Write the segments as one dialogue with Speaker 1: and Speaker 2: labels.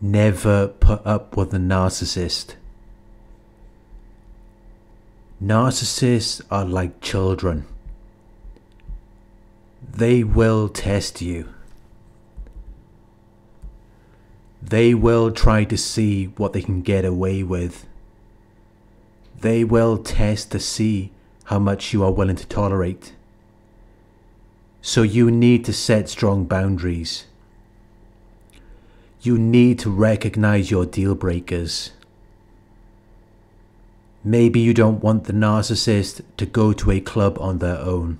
Speaker 1: Never put up with a narcissist. Narcissists are like children. They will test you. They will try to see what they can get away with. They will test to see how much you are willing to tolerate. So you need to set strong boundaries. You need to recognize your deal breakers. Maybe you don't want the narcissist to go to a club on their own.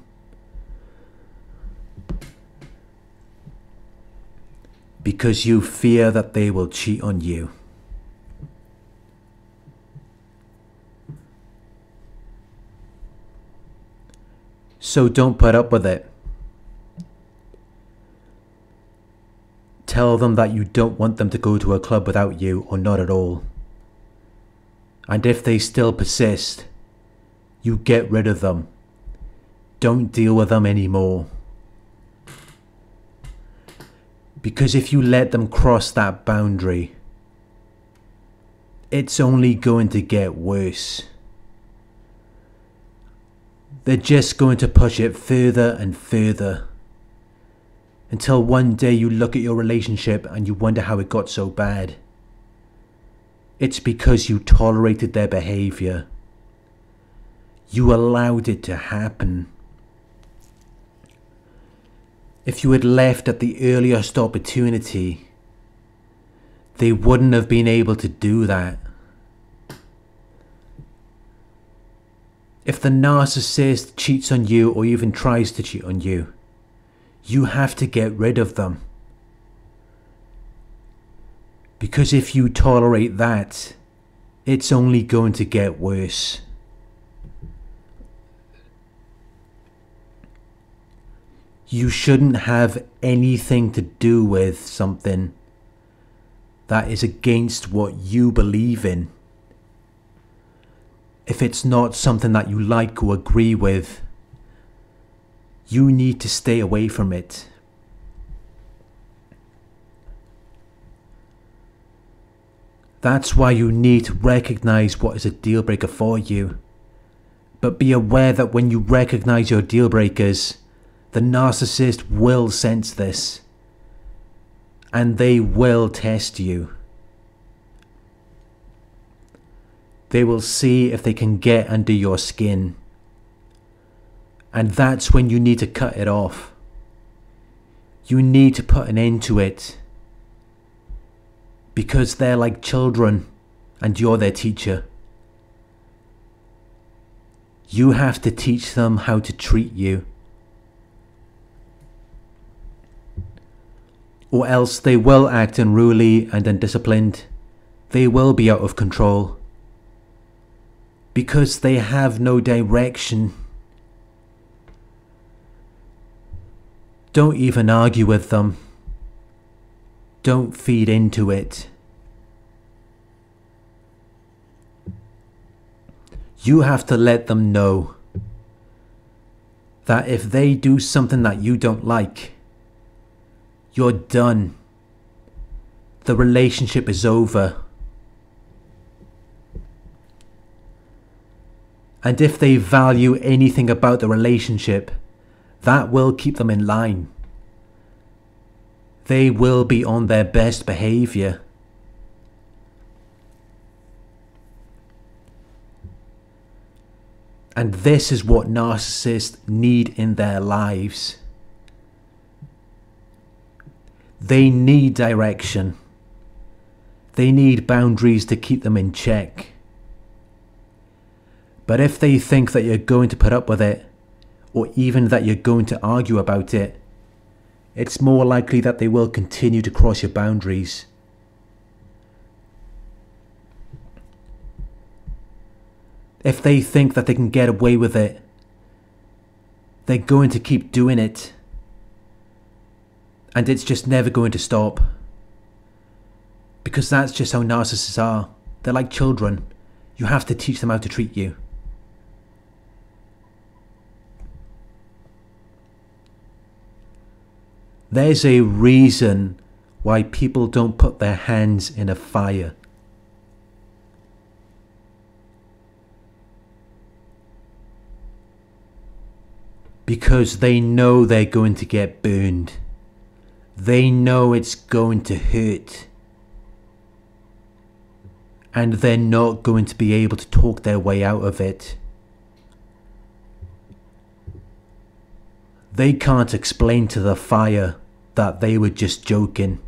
Speaker 1: Because you fear that they will cheat on you. So don't put up with it. Tell them that you don't want them to go to a club without you or not at all. And if they still persist, you get rid of them. Don't deal with them anymore. Because if you let them cross that boundary, it's only going to get worse. They're just going to push it further and further. Until one day you look at your relationship and you wonder how it got so bad. It's because you tolerated their behavior. You allowed it to happen. If you had left at the earliest opportunity, they wouldn't have been able to do that. If the narcissist cheats on you or even tries to cheat on you, you have to get rid of them. Because if you tolerate that, it's only going to get worse. You shouldn't have anything to do with something that is against what you believe in. If it's not something that you like or agree with, you need to stay away from it. That's why you need to recognize what is a deal breaker for you. But be aware that when you recognize your deal breakers, the narcissist will sense this. And they will test you. They will see if they can get under your skin. And that's when you need to cut it off. You need to put an end to it because they're like children and you're their teacher. You have to teach them how to treat you. Or else they will act unruly and undisciplined. They will be out of control. Because they have no direction. Don't even argue with them. Don't feed into it. You have to let them know that if they do something that you don't like, you're done. The relationship is over. And if they value anything about the relationship, that will keep them in line they will be on their best behavior. And this is what narcissists need in their lives. They need direction. They need boundaries to keep them in check. But if they think that you're going to put up with it, or even that you're going to argue about it, it's more likely that they will continue to cross your boundaries. If they think that they can get away with it, they're going to keep doing it. And it's just never going to stop. Because that's just how narcissists are. They're like children. You have to teach them how to treat you. There's a reason why people don't put their hands in a fire. Because they know they're going to get burned. They know it's going to hurt. And they're not going to be able to talk their way out of it. They can't explain to the fire that they were just joking.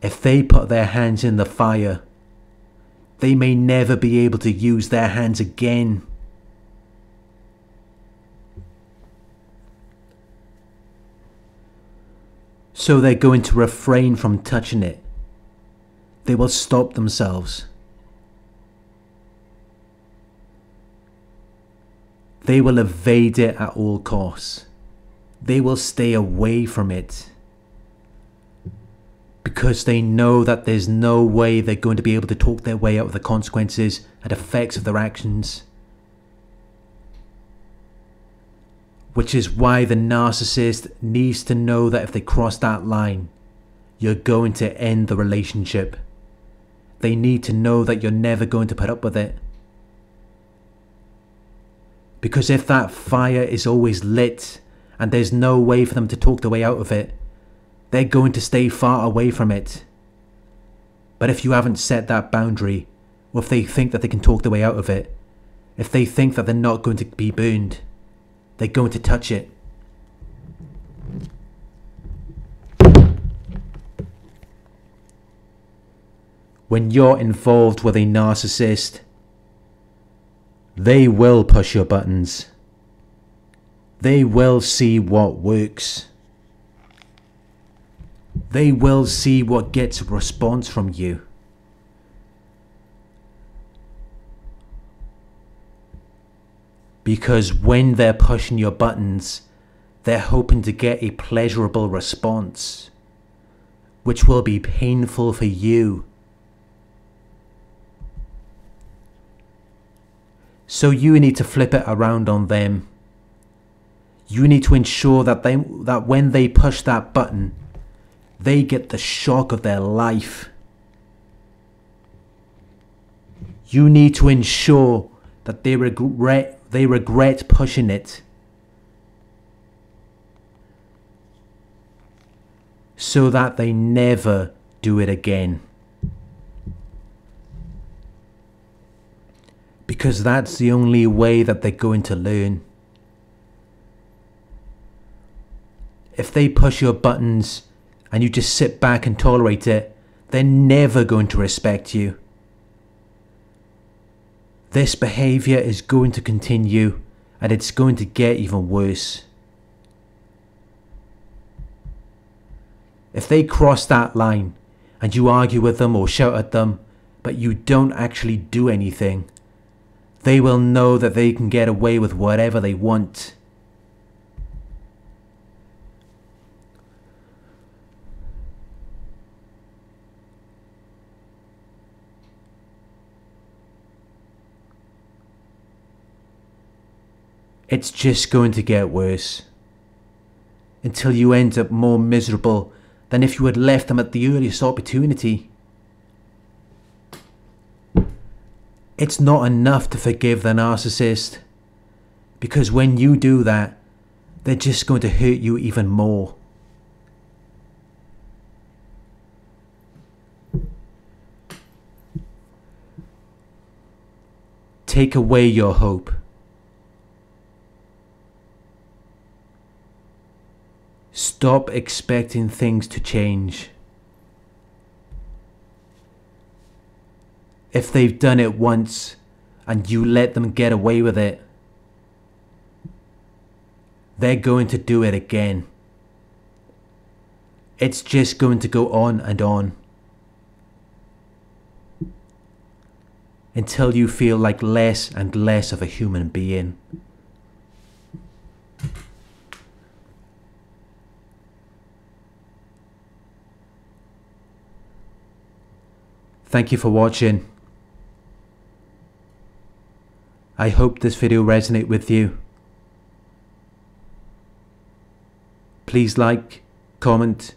Speaker 1: If they put their hands in the fire, they may never be able to use their hands again. So they're going to refrain from touching it. They will stop themselves. They will evade it at all costs. They will stay away from it. Because they know that there's no way they're going to be able to talk their way out of the consequences and effects of their actions. Which is why the narcissist needs to know that if they cross that line, you're going to end the relationship. They need to know that you're never going to put up with it. Because if that fire is always lit and there's no way for them to talk their way out of it, they're going to stay far away from it. But if you haven't set that boundary, or if they think that they can talk their way out of it, if they think that they're not going to be burned, they're going to touch it. When you're involved with a narcissist, they will push your buttons. They will see what works. They will see what gets a response from you. Because when they're pushing your buttons, they're hoping to get a pleasurable response, which will be painful for you So you need to flip it around on them. You need to ensure that they that when they push that button, they get the shock of their life. You need to ensure that they regret they regret pushing it. So that they never do it again. Because that's the only way that they're going to learn. If they push your buttons and you just sit back and tolerate it, they're never going to respect you. This behaviour is going to continue and it's going to get even worse. If they cross that line and you argue with them or shout at them, but you don't actually do anything, they will know that they can get away with whatever they want. It's just going to get worse. Until you end up more miserable than if you had left them at the earliest opportunity. It's not enough to forgive the narcissist. Because when you do that, they're just going to hurt you even more. Take away your hope. Stop expecting things to change. If they've done it once and you let them get away with it, they're going to do it again. It's just going to go on and on. Until you feel like less and less of a human being. Thank you for watching. I hope this video resonate with you. Please like, comment,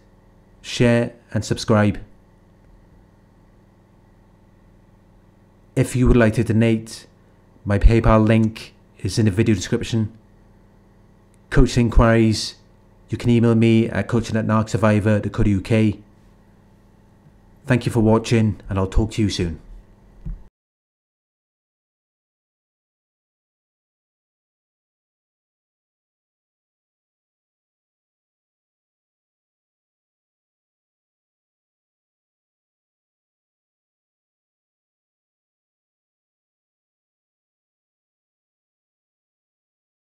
Speaker 1: share, and subscribe. If you would like to donate, my PayPal link is in the video description. Coaching inquiries, you can email me at coaching at. Thank you for watching, and I'll talk to you soon.